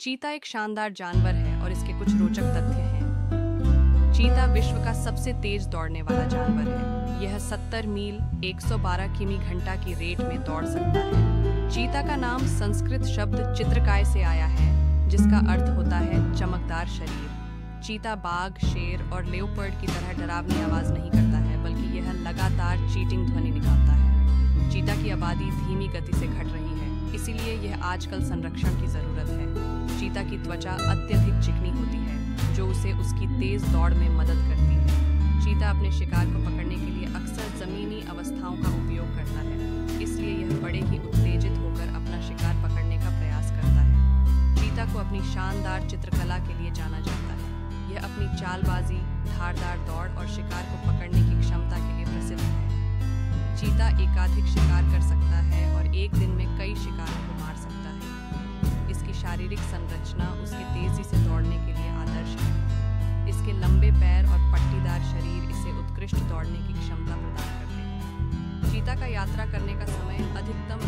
चीता एक शानदार जानवर है और इसके कुछ रोचक तथ्य हैं। चीता विश्व का सबसे तेज दौड़ने वाला जानवर है। यह 70 मील 112 किमी घंटा की रेट में दौड़ सकता है। चीता का नाम संस्कृत शब्द चित्रकाय से आया है, जिसका अर्थ होता है चमकदार शरीर। चीता बाघ, शेर और लेओपर्ड की तरह डरावनी आवाज़ नहीं करता है, बल्कि यह लगातार चीटिंग ध्वनि निकालता है। चीता की आबादी धीमी गति से घट रही है, इसीलिए यह आजकल संरक्षण की ज़रूरत है। चीता की त्वचा अत्यधिक चिकनी होती है, जो उसे उसकी तेज दौड़ में मदद करती है। चीता अपने शिकार को पकड़ने के लिए अक्सर जमीनी अवस्थाओं का उपयोग करता है, इसलिए यह बड़े ही उत्तेजित होकर अपना शिकार पकड़ने का प्रयास करता है। चीता को अपनी शानदार चित्रकला के लिए जाना जाता है। यह अपनी चालबाजी, धारदार दौड़ और शिकार को पकड़ने की क्षमता के लिए प्रसिद्ध है। चीता एकाधिक शिकार कर सकता है और एक दिन में कई शिकारों शारीरिक संरचना उसके तेज़ी से दौड़ने के लिए आदर्श है। इसके लंबे पैर और पट्टीदार शरीर इसे उत्कृष्ट दौड़ने की क्षमता प्रदान करते हैं। चीता का यात्रा करने का समय अधिकतम 20